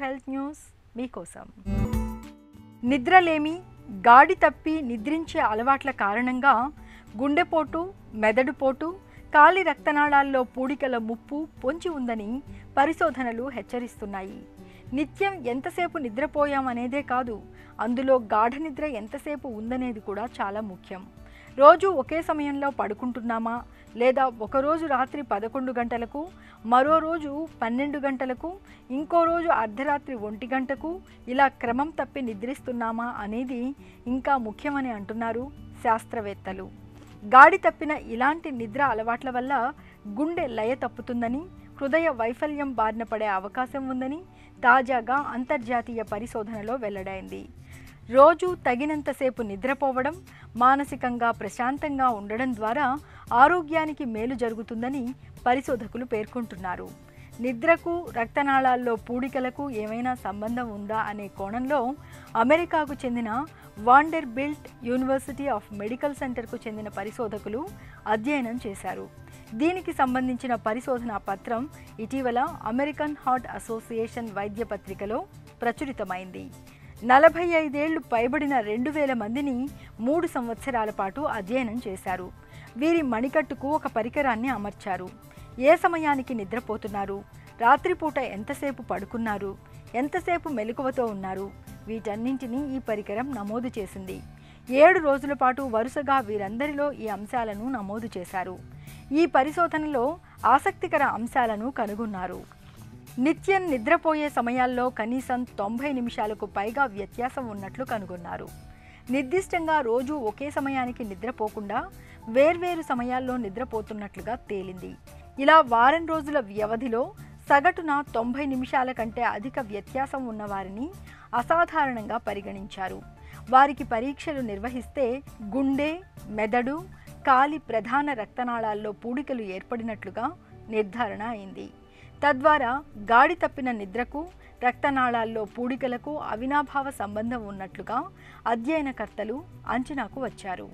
Health news మీకోసం. నిద్రలేమి గాడి తప్పి నిద్రించే అలవాట్ల కారణంగా గుండెపోటు మెదడుపోటు కాలి రక్తనాళాల్లో పూడికల ముప్పు పొంచి ఉందని పరిశోధనలు హెచ్చరిస్తున్నాయి. నిత్యం ఎంతసేపు నిద్రపోయామనేదే కాదు అందులో గాఢ నిద్ర ఎంతసేపు ఉందనేది కూడా చాలా ముఖ్యం. రోజు ఒకే సమయంలో పడుకుంటున్నామా? లేదా ఒకరోజు రాత్రి పదకొండు గంటలకు మరో రోజు పన్నెండు గంటలకు ఇంకో రోజు అర్ధరాత్రి ఒంటి గంటకు ఇలా క్రమం తప్పి నిద్రిస్తున్నామా అనేది ఇంకా ముఖ్యమని అంటున్నారు శాస్త్రవేత్తలు. గాడి తప్పిన ఇలాంటి నిద్ర అలవాట్ల వల్ల గుండె లయ తప్పుతుందని హృదయ వైఫల్యం బారిన పడే అవకాశం ఉందని తాజాగా అంతర్జాతీయ పరిశోధనలో వెల్లడైంది. రోజు తగినంతసేపు నిద్రపోవడం మానసికంగా ప్రశాంతంగా ఉండడం ద్వారా ఆరోగ్యానికి మేలు జరుగుతుందని పరిశోధకులు పేర్కొంటున్నారు. నిద్రకు రక్తనాళాల్లో పూడికలకు ఏమైనా సంబంధం ఉందా అనే కోణంలో అమెరికాకు చెందిన Vanderbilt university of medical సెంటర్కు చెందిన పరిశోధకులు అధ్యయనం చేశారు. దీనికి సంబంధించిన పరిశోధన పత్రం ఇటీవల అమెరికన్ హార్ట్ అసోసియేషన్ వైద్య పత్రికలో ప్రచురితమైంది. నలభై ఐదేళ్ళు పైబడిన రెండు వేల మందిని మూడు సంవత్సరాల పాటు అధ్యయనం చేశారు. వీరి మణికట్టుకు ఒక పరికరాన్ని అమర్చారు. ఏ సమయానికి నిద్రపోతున్నారు? రాత్రిపూట ఎంతసేపు పడుకున్నారు? ఎంతసేపు మెలకువతో ఉన్నారు? వీటన్నింటినీ ఈ పరికరం నమోదు చేసింది. ఏడు రోజుల పాటు వరుసగా వీరందరిలో ఈ అంశాలను నమోదు చేశారు. ఈ పరిశోధనలో ఆసక్తికర అంశాలను కనుగొన్నారు. నిత్యం నిద్రపోయే సమయాల్లో కనీసం తొంభై నిమిషాలకు పైగా వ్యత్యాసం ఉన్నట్లు కనుగొన్నారు. నిర్దిష్టంగా రోజు ఒకే సమయానికి నిద్రపోకుండా వేర్వేరు సమయాల్లో నిద్రపోతున్నట్లుగా తేలింది. ఇలా వారం రోజుల వ్యవధిలో సగటున తొంభై నిమిషాల కంటే అధిక వ్యత్యాసం ఉన్నవారిని అసాధారణంగా పరిగణించారు. వారికి పరీక్షలు నిర్వహిస్తే గుండె మెదడు కాలి ప్రధాన రక్తనాళాల్లో పూడికలు ఏర్పడినట్లుగా నిర్ధారణ అయింది. తద్వారా గాడి తప్పిన నిద్రకు రక్తనాళాల్లో పూడికలకు అవినాభావ సంబంధం ఉన్నట్లుగా అధ్యయనకర్తలు అంచనాకు వచ్చారు.